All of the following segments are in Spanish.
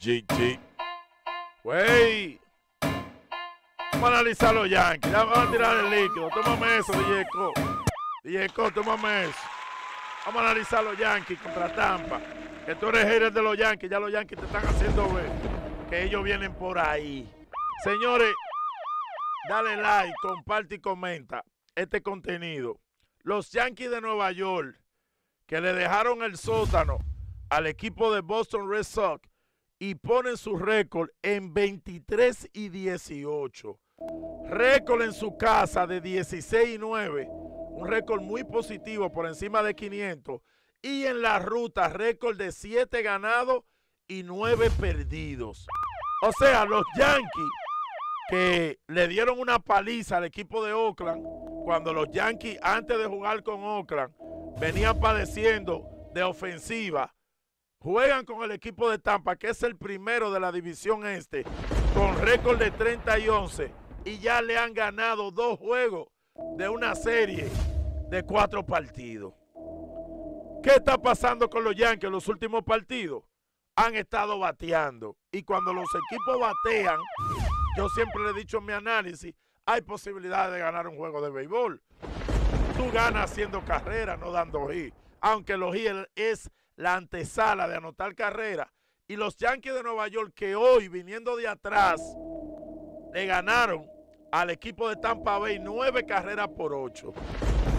chi. Güey. Vamos a analizar los Yankees. Ya vamos a tirar el líquido. Tómame eso, DJ Co. DJ Co, tómame eso. Vamos a analizar los Yankees contra Tampa. Que tú eres hater de los Yankees. Ya los Yankees te están haciendo ver que ellos vienen por ahí. Señores, dale like, comparte y comenta este contenido. Los Yankees de Nueva York, que le dejaron el sótano al equipo de Boston Red Sox y ponen su récord en 23 y 18. Récord en su casa de 16 y 9. Un récord muy positivo por encima de 500. Y en la ruta, récord de 7 ganados y 9 perdidos. O sea, los Yankees que le dieron una paliza al equipo de Oakland cuando los Yankees antes de jugar con Oakland venían padeciendo de ofensiva. Juegan con el equipo de Tampa, que es el primero de la división este, con récord de 30 y 11, y ya le han ganado dos juegos de una serie de cuatro partidos. ¿Qué está pasando con los Yankees en los últimos partidos? Han estado bateando. Y cuando los equipos batean, yo siempre le he dicho en mi análisis, hay posibilidades de ganar un juego de béisbol. Tú ganas haciendo carrera, no dando hit. Aunque los hit es la antesala de anotar carrera. Y los Yankees de Nueva York que hoy, viniendo de atrás, le ganaron al equipo de Tampa Bay nueve carreras por ocho.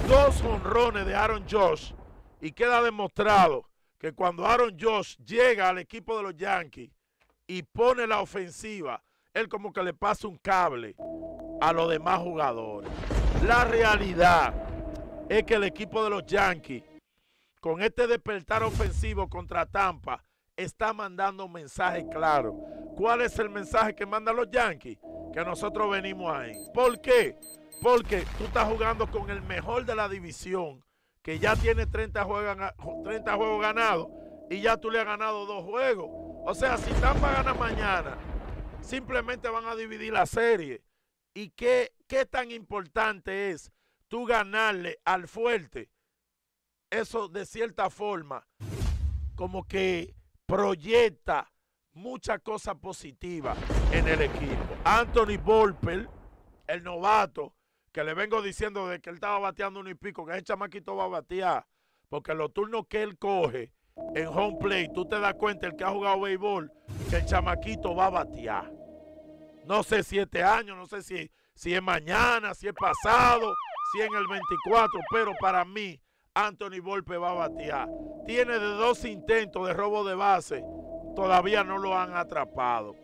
Dos honrones de Aaron Josh. Y queda demostrado que cuando Aaron Josh llega al equipo de los Yankees y pone la ofensiva, él como que le pasa un cable a los demás jugadores. La realidad es que el equipo de los Yankees, con este despertar ofensivo contra Tampa, está mandando un mensaje claro. ¿Cuál es el mensaje que mandan los Yankees? Que nosotros venimos ahí. ¿Por qué? Porque tú estás jugando con el mejor de la división, que ya tiene 30 juegos, 30 juegos ganados y ya tú le has ganado dos juegos. O sea, si Tampa gana mañana, simplemente van a dividir la serie. ¿Y qué, qué tan importante es tú ganarle al fuerte? Eso de cierta forma como que proyecta muchas cosas positivas en el equipo. Anthony Volper, el novato, que le vengo diciendo de que él estaba bateando uno y pico, que ese chamaquito va a batear, porque los turnos que él coge en home play, tú te das cuenta, el que ha jugado béisbol, que el chamaquito va a batear. No sé si este año, no sé si, si es mañana, si es pasado, si es en el 24, pero para mí, Anthony Volpe va a batear. Tiene de dos intentos de robo de base, todavía no lo han atrapado.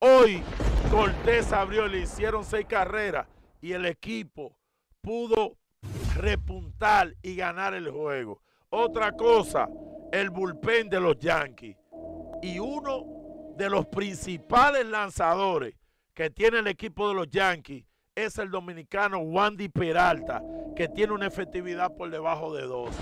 Hoy Cortés abrió, le hicieron seis carreras y el equipo pudo repuntar y ganar el juego. Otra cosa, el bullpen de los Yankees. Y uno de los principales lanzadores que tiene el equipo de los Yankees es el dominicano Wandy Peralta, que tiene una efectividad por debajo de dos.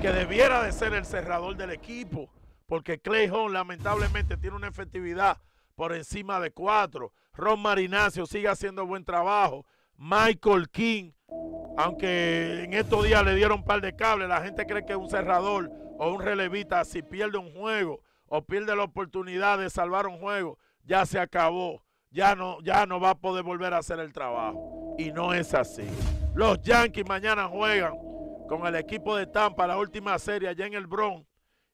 Que debiera de ser el cerrador del equipo, porque Clay Hall lamentablemente tiene una efectividad por encima de cuatro. Ron Marinacio sigue haciendo buen trabajo. Michael King, aunque en estos días le dieron un par de cables, la gente cree que un cerrador o un relevista, si pierde un juego o pierde la oportunidad de salvar un juego, ya se acabó ya no, ya no va a poder volver a hacer el trabajo. Y no es así. Los Yankees mañana juegan con el equipo de Tampa, la última serie allá en el Bronx.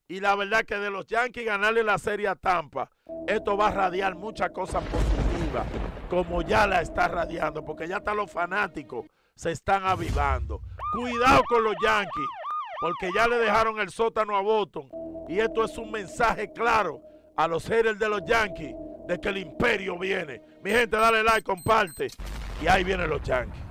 Y la verdad que de los Yankees ganarle la serie a Tampa, esto va a radiar muchas cosas positivas, como ya la está radiando, porque ya están los fanáticos, se están avivando. Cuidado con los Yankees, porque ya le dejaron el sótano a Boston. Y esto es un mensaje claro a los seres de los Yankees de que el imperio viene. Mi gente, dale like, comparte. Y ahí vienen los Yankees.